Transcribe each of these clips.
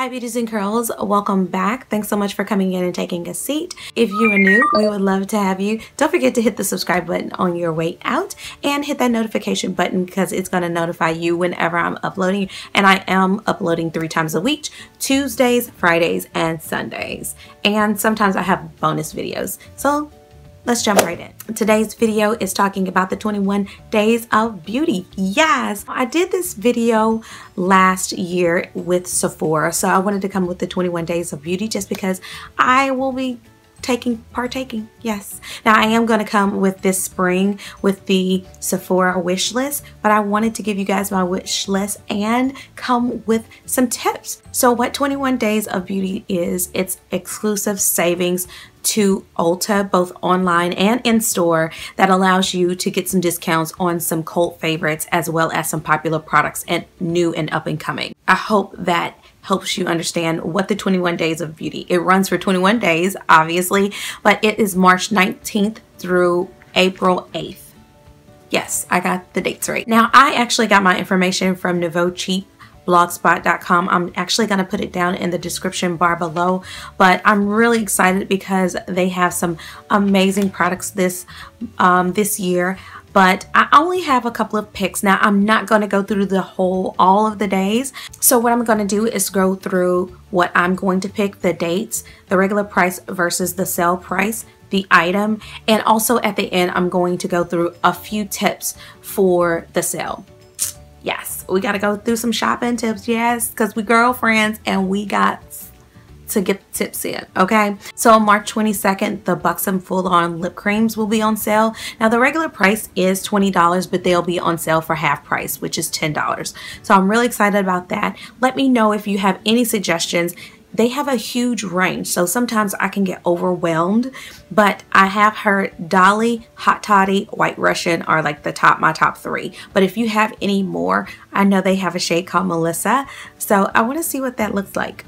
Hi beauties and curls, welcome back. Thanks so much for coming in and taking a seat. If you are new, we would love to have you. Don't forget to hit the subscribe button on your way out and hit that notification button because it's going to notify you whenever I'm uploading. And I am uploading three times a week, Tuesdays, Fridays, and Sundays. And sometimes I have bonus videos. So let's jump right in. Today's video is talking about the 21 days of beauty. Yes, I did this video last year with Sephora. So I wanted to come with the 21 days of beauty just because I will be taking partaking yes now i am going to come with this spring with the sephora wish list but i wanted to give you guys my wish list and come with some tips so what 21 days of beauty is it's exclusive savings to Ulta, both online and in store, that allows you to get some discounts on some cult favorites as well as some popular products and new and up and coming. I hope that helps you understand what the 21 days of beauty. It runs for 21 days, obviously, but it is March 19th through April 8th. Yes, I got the dates right. Now, I actually got my information from Nouveau Cheap blogspot.com. I'm actually going to put it down in the description bar below, but I'm really excited because they have some amazing products this um, this year but I only have a couple of picks. Now, I'm not going to go through the whole, all of the days. So what I'm going to do is go through what I'm going to pick, the dates, the regular price versus the sale price, the item, and also at the end, I'm going to go through a few tips for the sale. Yes, we got to go through some shopping tips, yes, because we girlfriends and we got to get the tips in, okay? So on March 22nd, the Buxom Full On Lip Creams will be on sale. Now the regular price is $20, but they'll be on sale for half price, which is $10. So I'm really excited about that. Let me know if you have any suggestions they have a huge range so sometimes I can get overwhelmed but I have heard Dolly, Hot Toddy, White Russian are like the top my top three but if you have any more I know they have a shade called Melissa so I want to see what that looks like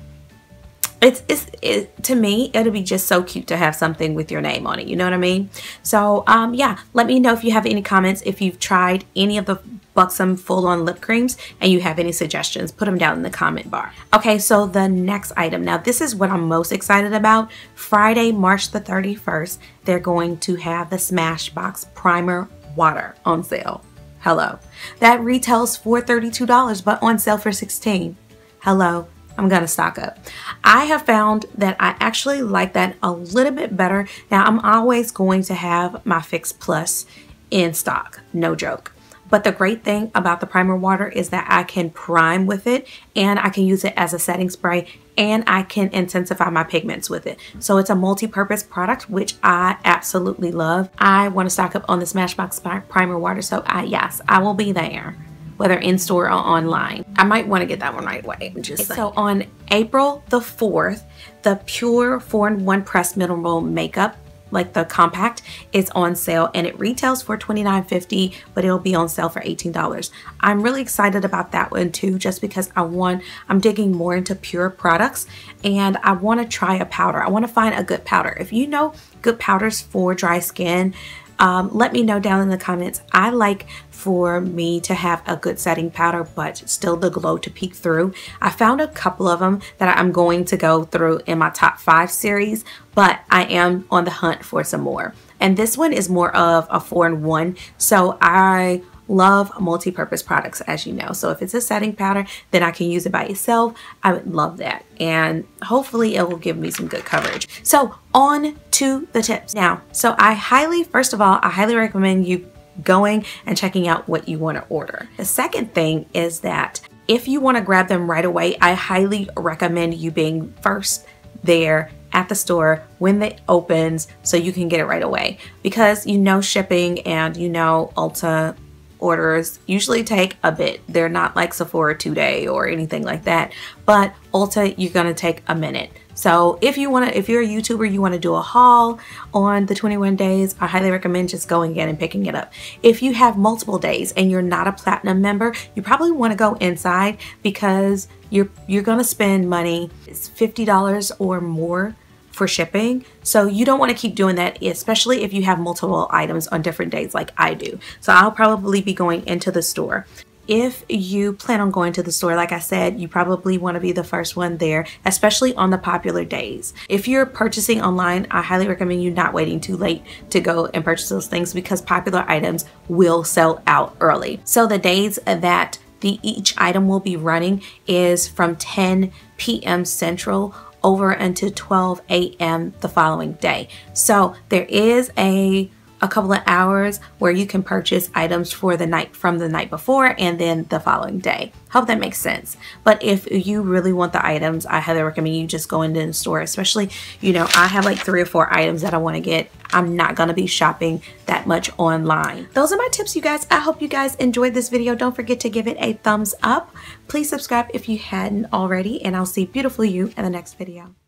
it's, it's it, to me it'll be just so cute to have something with your name on it you know what I mean? So um yeah let me know if you have any comments if you've tried any of the Buxom full on lip creams and you have any suggestions put them down in the comment bar. Okay so the next item. Now this is what I'm most excited about. Friday March the 31st they're going to have the Smashbox primer water on sale. Hello. That retails for $32 but on sale for 16 hello I'm to stock up. I have found that I actually like that a little bit better. Now, I'm always going to have my Fix Plus in stock, no joke. But the great thing about the primer water is that I can prime with it and I can use it as a setting spray and I can intensify my pigments with it. So it's a multi-purpose product, which I absolutely love. I want to stock up on the Smashbox primer water. So I, yes, I will be there whether in store or online. I might want to get that one right away. Just so on April the 4th, the PÜR 4-in-1 Press Mineral Makeup like the compact is on sale and it retails for $29.50 but it'll be on sale for $18 i'm really excited about that one too just because i want i'm digging more into PÜR products and i want to try a powder i want to find a good powder if you know good powders for dry skin um, let me know down in the comments. I like for me to have a good setting powder, but still the glow to peek through. I found a couple of them that I'm going to go through in my top five series, but I am on the hunt for some more. And this one is more of a four in one. So I love multi-purpose products as you know. So if it's a setting powder then I can use it by itself. I would love that. And hopefully it will give me some good coverage. So on to the tips. Now so I highly first of all I highly recommend you going and checking out what you want to order. The second thing is that if you want to grab them right away I highly recommend you being first there at the store when it opens so you can get it right away. Because you know shipping and you know Ulta orders usually take a bit. They're not like Sephora two day or anything like that, but Ulta, you're gonna take a minute. So if you wanna, if you're a YouTuber, you wanna do a haul on the 21 days, I highly recommend just going in and picking it up. If you have multiple days and you're not a platinum member, you probably wanna go inside because you're, you're gonna spend money, it's $50 or more for shipping. So you don't want to keep doing that, especially if you have multiple items on different days like I do. So I'll probably be going into the store. if you plan on going to the store, like I said, you probably want to be the first one there, especially on the popular days. If you're purchasing online, I highly recommend you not waiting too late to go and purchase those things because popular items will sell out early. So the days that the each item will be running is from 10 p.m. Central over until 12 a.m. the following day. So there is a a couple of hours where you can purchase items for the night from the night before and then the following day. Hope that makes sense. But if you really want the items, I highly recommend you just go into the store, especially, you know, I have like three or four items that I want to get. I'm not going to be shopping that much online. Those are my tips, you guys. I hope you guys enjoyed this video. Don't forget to give it a thumbs up. Please subscribe if you hadn't already, and I'll see beautiful you in the next video.